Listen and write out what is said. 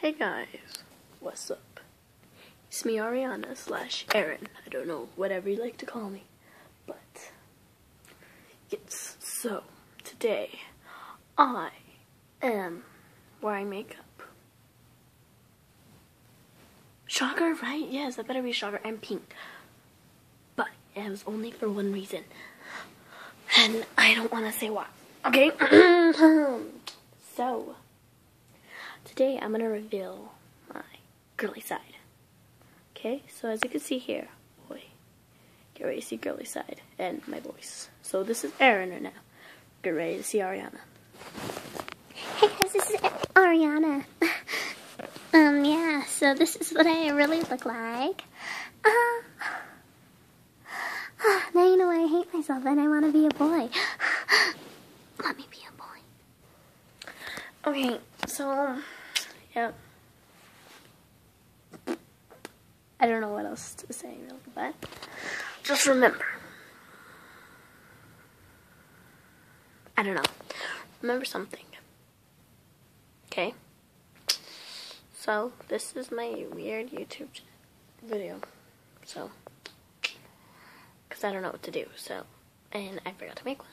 Hey guys, what's up? It's me, Ariana slash Aaron. I don't know, whatever you like to call me. But, it's so, today, I am wearing makeup. Shocker, right? Yes, that better be shocker. I'm pink. But it was only for one reason. And I don't want to say why. Okay? so, today I'm going to reveal my girly side. Okay? So as you can see here, boy, get ready to see girly side and my voice. So this is Aaron right now. Get ready to see Ariana. Hey guys, this is Ariana. um, yeah, so this is what I really look like. Uh, now you know why I hate myself and I want to be a boy. Let me be a boy. Okay, so, yeah. I don't know what else to say really, but just remember. I don't know. Remember something. Okay? So, this is my weird YouTube video. So, because I don't know what to do, so, and I forgot to make one.